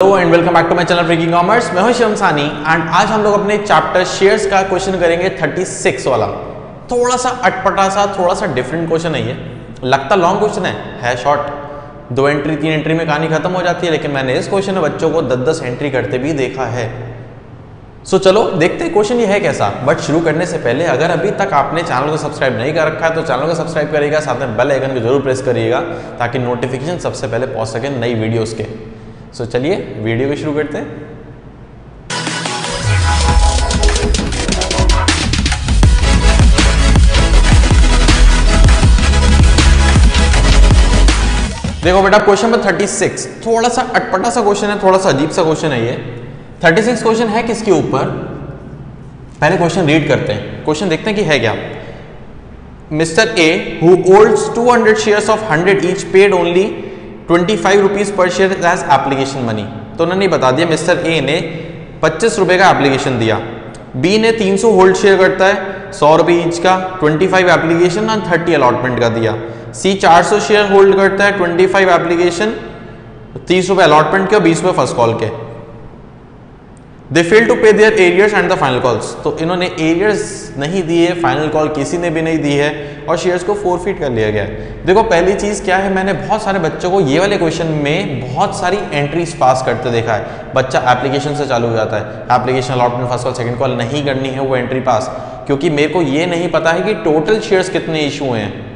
Hello and welcome back to my channel breaking commerce मैं हूँ शिवम सानी एंड आज हम लोग अपने चैप्टर शेयर्स का क्वेश्चन करेंगे 36 वाला। थोड़ा सा अटपटा सा, थोड़ा सा डिफरेंट क्वेश्चन है ये। लगता लॉन्ग क्वेश्चन है है शॉर्ट दो एंट्री तीन एंट्री में कहानी खत्म हो जाती है, लेकिन मैंने इस क्वेश्चन में बच्चों को दस दस एंट्री करते भी देखा है। सो चलो, देखते हैं क्वेश्चन ये है कैसा। बट शुरू करने से पहले, अगर अभी तक आपने चैनल को सब्सक्राइब नहीं कर रखा है तो चैनल को सब्सक्राइब करिएगा, साथ में बेल आइकन को ज़रूर प्रेस करिएगा, ताकि नोटिफिकेशन सबसे पहले पहुँच सके नई वीडियोस के। सो so, चलिए वीडियो को शुरू करते हैं। देखो बेटा क्वेश्चन नंबर 36 थोड़ा सा अटपटा सा क्वेश्चन है थोड़ा सा अजीब सा क्वेश्चन है ये। 36 क्वेश्चन है किसके ऊपर? पहले क्वेश्चन रीड करते हैं। क्वेश्चन देखते हैं कि है क्या। Mister A who holds 200 shares of 100 each paid only 25 rupees per share as application money तो उन्होंने बता दिया मिस्टर ए ने पच्चीस रुपये का एप्लीकेशन दिया। बी ने 300 होल्ड शेयर करता है, सौ रुपये ईच का 25 एप्लीकेशन और 30 अलॉटमेंट का दिया। सी 400 शेयर होल्ड करता है 25 एप्लीकेशन तीस रुपये अलॉटमेंट के और 20 रुपए फ़र्स्ट कॉल के। They fail to pay their arrears and the final calls तो इन्होंने एरियर्स नहीं दिए फाइनल कॉल किसी ने भी नहीं दी है और शेयर्स को फोर फीट कर लिया गया है। देखो, पहली चीज़ क्या है? मैंने बहुत सारे बच्चों को ये वाले क्वेश्चन में बहुत सारी एंट्रीज पास करते देखा है। बच्चा एप्लीकेशन से चालू हो जाता है। Application allotment first call second call नहीं करनी है, वो एंट्री पास क्योंकि मेरे को ये नहीं पता है कि टोटल शेयर्स कितने इशू हैं।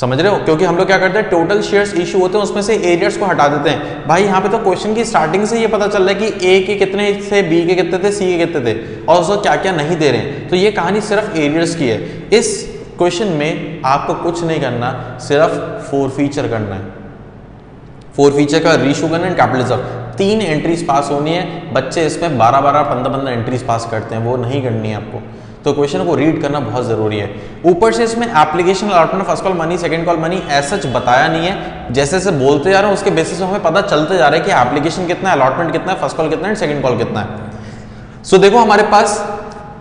समझ रहे हो? क्योंकि हम लोग क्या करते हैं टोटल शेयर्स इशू होते हैं, उसमें से एरियर्स को हटा देते हैं। भाई, यहाँ पे तो क्वेश्चन की स्टार्टिंग से ये पता चल रहा है कि ए के कितने थे बी के कितने थे सी के कितने थे, और उसको क्या क्या नहीं दे रहे हैं। तो ये कहानी सिर्फ़ एरियर्स की है। इस क्वेश्चन में आपको कुछ नहीं करना, सिर्फ़ फोर फीचर करना है। फोर फीचर का रीशू करना कैपिटलिज्म तीन एंट्रीज पास होनी है, बच्चे इसमें बारह बारह, पंद्रह पंद्रह एंट्रीज पास करते हैं, वो नहीं करनी है आपको। तो क्वेश्चन को रीड करना बहुत ज़रूरी है। ऊपर से इसमें application allotment first call money second call money ऐसा बताया नहीं है। जैसे जैसे बोलते जा रहे हैं उसके बेसिस पे हमें पता चलते जा रहा है कि एप्लीकेशन कितना है अलॉटमेंट कितना है फ़र्स्ट कॉल कितना है सेकंड कॉल कितना है। सो so, देखो हमारे पास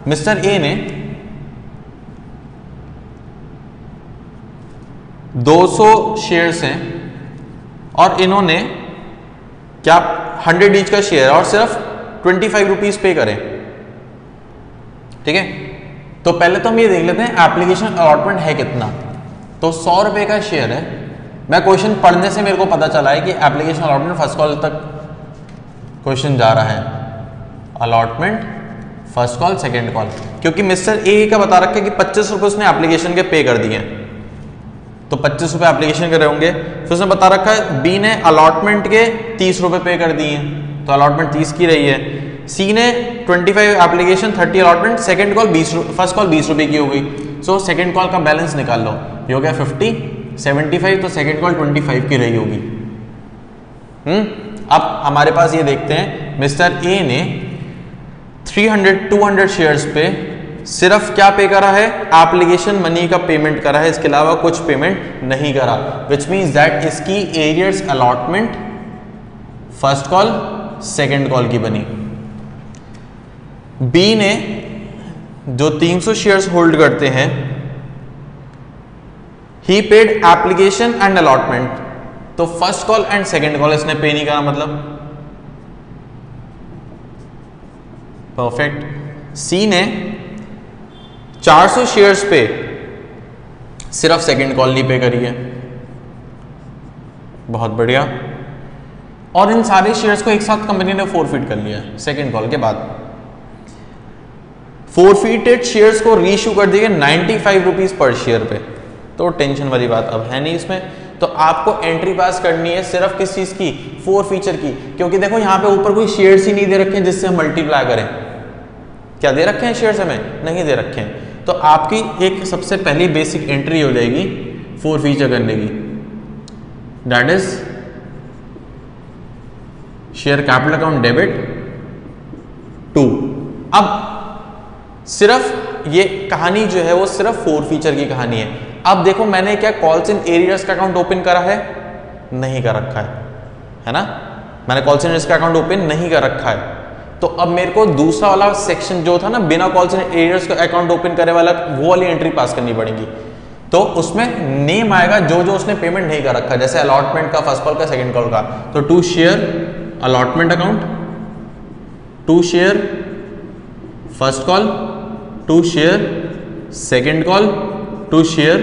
मिस्टर ए ने 200 शेयर्स हैं और इन्होंने क्या 100 ईच का शेयर और सिर्फ़ 25 रुपीस पे करें। ठीक है? तो पहले तो हम ये देख लेते हैं एप्लीकेशन अलॉटमेंट है कितना। तो सौ रुपए का शेयर है। मैं क्वेश्चन पढ़ने से मेरे को पता चला है कि एप्लीकेशन अलॉटमेंट फ़र्स्ट कॉल तक क्वेश्चन जा रहा है। Allotment first call second call क्योंकि मिस्टर ए का बता रखा है कि पच्चीस रुपए उसने एप्लीकेशन के पे कर दिए तो पच्चीस रुपए एप्लीकेशन के होंगे। फिर उसने बता रखा है बी ने अलॉटमेंट के तीस रुपए पे कर दिए तो अलॉटमेंट तीस की रही है। सी ने 25 application 30 allotment second call 20 first call 20 रुपए की हो गई। सो सेकंड कॉल का बैलेंस निकाल लो। ये हो गया 50 75 तो सेकंड कॉल 25 की रही होगी। हम्म? अब हमारे पास ये देखते हैं, मिस्टर ए ने 300 200 शेयर्स पे सिर्फ़ क्या पे करा है? एप्लीकेशन मनी का पेमेंट करा है। इसके अलावा कुछ पेमेंट नहीं करा। विच मीन्स दैट इसकी arrears allotment first call second call की बनी। बी ने जो 300 शेयर्स होल्ड करते हैं ही पेड एप्लीकेशन एंड अलॉटमेंट तो first call and second call इसने पे नहीं करा मतलब? परफेक्ट सी ने 400 शेयर्स पे सिर्फ़ सेकंड कॉल नहीं पे करी है। बहुत बढ़िया। और इन सारे शेयर्स को एक साथ कंपनी ने फोरफिट कर लिया सेकंड कॉल के बाद। फोरफीटेड शेयर्स को रीशू कर दिए ninety five rupees per share पे। तो टेंशन वाली बात अब है नहीं इसमें। तो आपको एंट्री पास करनी है सिर्फ़ किस चीज़ की? फोर फीचर की। क्योंकि देखो यहाँ पे ऊपर कोई शेयर्स ही नहीं दे रखे हैं जिससे हम मल्टीप्लाई करें। क्या दे रखे हैं शेयर्स हमें? नहीं दे रखे हैं। तो आपकी एक सबसे पहली बेसिक एंट्री हो जाएगी फोर फीचर करने की। That is share capital account debit to अब सिर्फ़ ये कहानी जो है वो सिर्फ़ फोर फीचर की कहानी है। अब देखो मैंने क्या कॉल्स इन एरियर्स का अकाउंट ओपन करा है? नहीं कर रखा है। है ना? मैंने कॉल्स इन का अकाउंट ओपन नहीं कर रखा है। तो अब मेरे को दूसरा वाला सेक्शन जो था ना, बिना कॉल्स इन एरियर्स का अकाउंट ओपन करे वाला, वो वाली एंट्री पास करनी पड़ेगी। तो उसमें नेम आएगा जो जो उसने पेमेंट नहीं कर रखा, जैसे अलॉटमेंट का फ़र्स्ट कॉल का सेकंड कॉल का। तो to share allotment account to share first call to share second call to share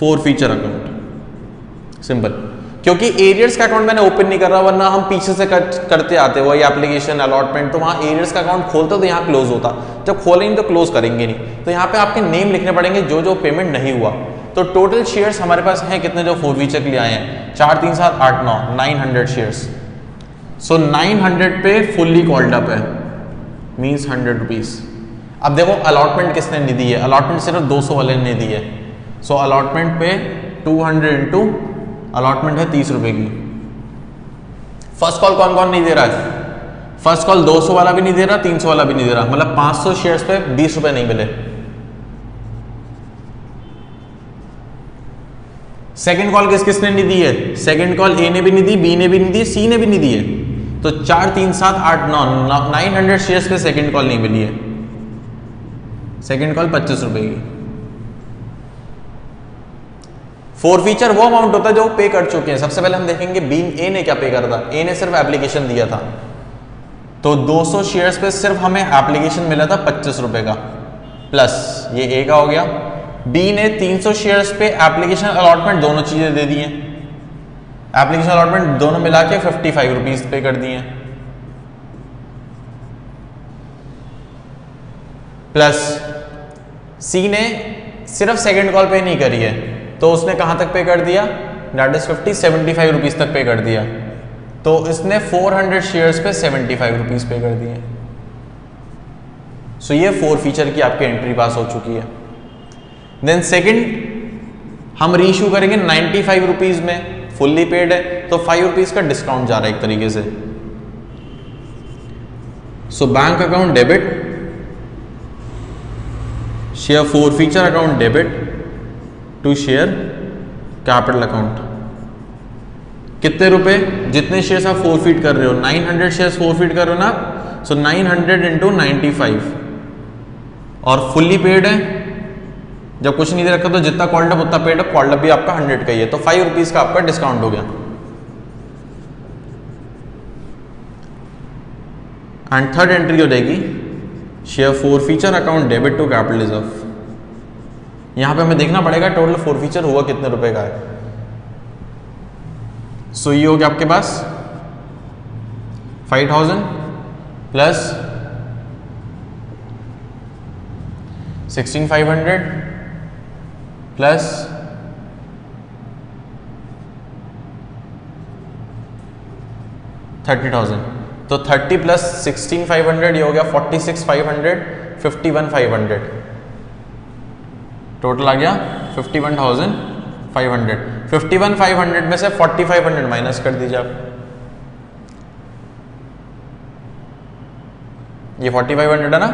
forfeiture account simple क्योंकि एरियर्स का अकाउंट मैंने ओपन नहीं कर रहा वरना हम पीछे से कर, करते आते वही एप्लीकेशन अलॉटमेंट तो वहाँ एरियर्स का अकाउंट खोलते तो यहाँ क्लोज होता। जब खोलेंगे तो क्लोज करेंगे नहीं। तो यहाँ पे आपके नेम लिखने पड़ेंगे जो जो पेमेंट नहीं हुआ। तो टोटल शेयर्स हमारे पास हैं कितने जो फोर वीचर के लिए आए हैं? चार तीन सात आठ नौ nine hundred shares so nine hundred पे फुल्ली कॉल्ड अप है। मीन्स हंड्रेड रुपीज़ अब देखो अलॉटमेंट किसने नहीं दी है अलॉटमेंट सिर्फ़ 200 वाले ने दी है सो so, अलॉटमेंट पे 200 हंड्रेड इंटू अलॉटमेंट है तीस रुपए की फ़र्स्ट कॉल कौन कौन नहीं दे रहा है फ़र्स्ट कॉल 200 वाला भी नहीं दे रहा 300 वाला भी नहीं दे रहा मतलब 500 शेयर्स पे 20 रुपए नहीं मिले सेकंड कॉल किस किसने नहीं दी है सेकंड कॉल ए ने भी नहीं दी बी ने भी नहीं दी सी ने भी नहीं दी है तो चार तीन सात आठ नौ नाइन हंड्रेड शेयर्स पे सेकंड कॉल नहीं मिली है सेकंड कॉल पच्चीस रुपए की। फोर फीचर वो अमाउंट होता है जो पे कर चुके हैं। सबसे पहले हम देखेंगे बीन ए ने क्या पे करा था। ए ने सिर्फ़ एप्लीकेशन दिया था। तो 200 शेयर्स पे सिर्फ़ हमें एप्लीकेशन मिला था पच्चीस रुपए का। प्लस ये ए का हो गया। बी ने 300 शेयर्स पे एप्लीकेशन अलॉटमेंट दोनों चीज़ें दे दी हैं। एप्लीकेशन अलॉटमेंट दोनों मिला के फिफ्टी फाइव रुपीज़ पे कर दिए प्लस सी ने सिर्फ़ सेकंड कॉल पे नहीं करी है। तो उसने कहाँ तक पे कर दिया? That is fifty seventy five rupees तक पे कर दिया। तो इसने 400 शेयर्स पे 75 रुपीज़ पे कर दिए। सो so ये फोर फीचर की आपकी एंट्री पास हो चुकी है। देन सेकंड हम रीशू करेंगे 95 फाइव रुपीज़ में फुल्ली पेड है। तो फाइव रुपीज़ का डिस्काउंट जा रहा है एक तरीके से। So bank account debit share forfeiture account debit to share capital account कितने रुपए? जितने शेयर्स आप फोर फीट कर रहे हो 900 शेयर्स फोर फीट कर रहे हो ना सो 900 हंड्रेड इंटू नाइन्टी और फुल्ली पेड है? जब कुछ नहीं दे रखा तो जितना कॉल्ड अप उतना पेड अप कॉल्ड अप भी आपका हंड्रेड का ही है तो फाइव रुपीज़ का आपका डिस्काउंट हो गया। एंड थर्ड एंट्री हो जाएगी share forfeiture account debit to capital reserve यहाँ पे हमें देखना पड़ेगा टोटल फोर फीचर हुआ कितने रुपए का है। सो ये हो गया आपके पास five thousand plus sixteen five hundred plus thirty thousand तो thirty plus sixteen five hundred ये हो गया forty six five hundred fifty one five hundred total आ गया fifty one thousand five hundred fifty one five hundred में से forty five hundred minus कर दीजिए आप. ये फोर्टी फाइव हंड्रेड है ना?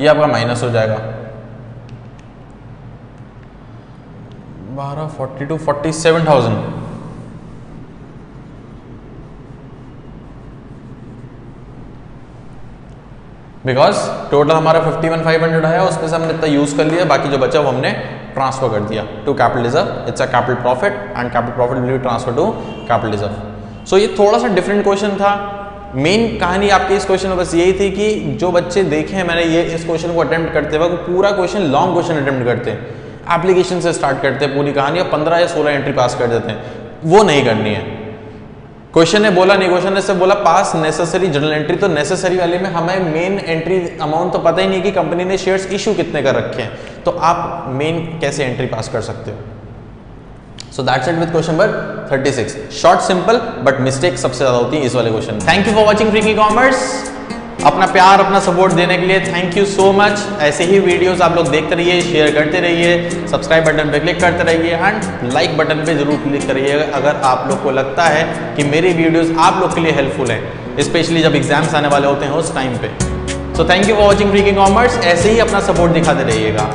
ये आपका माइनस हो जाएगा. बारह forty two forty seven thousand because total हमारा फिफ्टी वन फाइव हंड्रेड आया, उसमें से हमने इतना यूज़ कर लिया, बाकी जो बचा वो हमने ट्रांसफ़र कर दिया to capital reserve it's a capital profit and capital profit will be transfer to capital reserve so ये थोड़ा सा डिफरेंट क्वेश्चन था. मेन कहानी आपकी इस क्वेश्चन में बस यही थी कि जो बच्चे देखे हैं, मैंने ये, इस क्वेश्चन को अटेम्प्ट करते वक्त पूरा क्वेश्चन लॉन्ग क्वेश्चन अटेम्प्ट करते हैं. एप्लीकेशन से स्टार्ट करते हैं पूरी कहानी और पंद्रह या सोलह एंट्री पास कर देते हैं. वो नहीं करनी है. क्वेश्चन ने बोला, नहीं क्वेश्चन ने से बोला, पास नेसेसरी जनरल एंट्री तो नेसेसरी वाले में हमें मेन एंट्री अमाउंट तो पता ही नहीं कि कंपनी ने शेयर्स इशू कितने कर रखे हैं। तो आप मेन कैसे एंट्री पास कर सकते हो? So that's it with question number 36 short simple but mistake सबसे ज़्यादा होती है इस वाले question thank you for watching freaky commerce अपना प्यार, अपना सपोर्ट देने के लिए थैंक यू सो मच ऐसे ही वीडियोस आप लोग देखते रहिए शेयर करते रहिए सब्सक्राइब बटन पे क्लिक करते रहिए एंड लाइक बटन पे ज़रूर क्लिक करिए अगर आप लोग को लगता है कि मेरी वीडियोस आप लोग के लिए हेल्पफुल है स्पेशली जब एग्ज़ाम्स आने वाले होते हैं उस टाइम पे. So thank you for watching freaking commerce ऐसे ही अपना सपोर्ट दिखाते रहिएगा.